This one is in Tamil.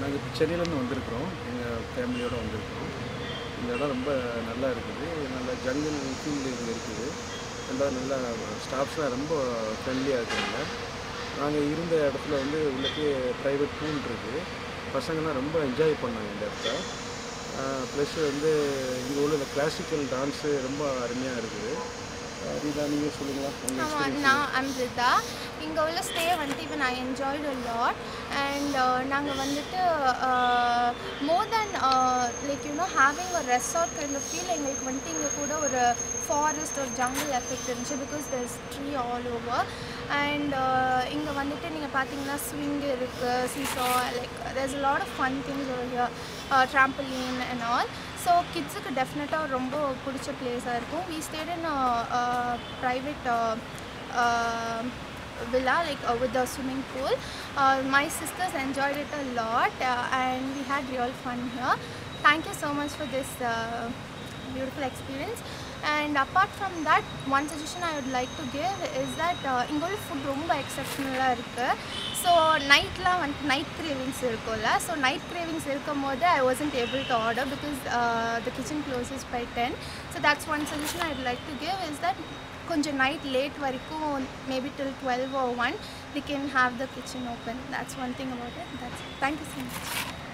நாங்கள் இப்போ சென்னையிலேருந்து வந்திருக்கிறோம். எங்கள் ஃபேமிலியோடு வந்திருக்கிறோம். இந்த இடம் ரொம்ப நல்லா இருக்குது. நல்ல ஜங்கிள் ஃபீல்டு இது இருக்குது. ரெண்டாவது நல்லா ஸ்டாஃப்ஸ்லாம் ரொம்ப ஃப்ரெண்ட்லியாக இருக்காங்க. நாங்கள் இருந்த இடத்துல வந்து உள்ளக்கே ப்ரைவேட் பூல் இருக்குது பசங்கள்லாம் ரொம்ப என்ஜாய் பண்ணாங்க இந்த இடத்த. ப்ளஸ் வந்து இங்கே உள்ள இந்த கிளாசிக்கல் டான்ஸு ரொம்ப அருமையாக இருக்குது. ரீதா நீங்கள் சொல்லுங்களா நான் அம்ரிதா இங்கே உள்ள ஸ்டே வந்துட்டு இப்போ நான் என்ஜாய்டு லாட் அண்ட் நாங்கள் வந்துட்டு more than like you know having ஒரு ரெசார்ட் கைண்ட் ஆஃப் ஃபீல் எங்களுக்கு வந்துட்டு இங்கே கூட ஒரு ஃபாரஸ்ட் ஒரு ஜங்கிள் எஃபெக்ட் இருந்துச்சு because there's tree all over and இங்கே வந்துட்டு நீங்கள் பார்த்தீங்கன்னா ஸ்விங் இருக்குது seesaw like there's a lot of fun things trampoline and all so கிட்ஸுக்கு டெஃபினட்டாக ரொம்ப பிடிச்ச பிளேஸாக இருக்கும். We stayed in private villa like uh, with the swimming pool uh, my sisters enjoyed it a lot uh, and we had real fun here thank you so much for this uh, beautiful experience and apart from that one suggestion i would like to give is that uh, இங்கே உள்ள ஃபுட் ரொம்ப எக்ஸப்ஷனலாக இருக்குது ஸோ நைட்லாம் வந்து நைட் கிரேவிங்ஸ் இருக்கும்ல ஸோ நைட் கிரேவிங்ஸ் இருக்கும் போது I wasn't able to order because the kitchen closes by ten so that's one suggestion I like to give is that konja night late varikum maybe till 12 or 1 they can have the kitchen open. That's one thing about it. That's it. thank you so much.